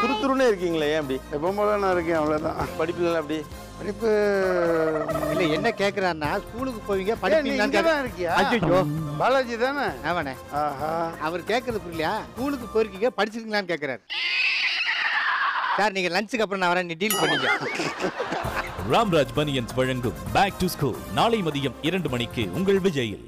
துருதுருன்னு இருக்கீங்களே ஏன் அப்படி? எப்போ போல நான் இருக்கேன் அவ்வளோதான் படிப்புலாம் அப்படி படிப்பு இல்லை என்ன கேட்குறான்னா ஸ்கூலுக்கு போவீங்க ஏன் தான் இருக்கியா? ஐயோ பாலாஜி தானே? ஆமாண்ணே. அவர் கேட்கறது புரியலையா? ஸ்கூலுக்கு போயிருக்கீங்க படிச்சிருக்கீங்களான்னு கேட்கறாரு சார் நீங்க லஞ்சுக்கு அப்புறம் நான் வரேன் நீ டீல் பண்ணிக்க. ராம்ராஜ் பனியன்ஸ் வழங்கும் பேக் டு ஸ்கூல் நாளை மதியம் இரண்டு மணிக்கு உங்கள் விஜயில்.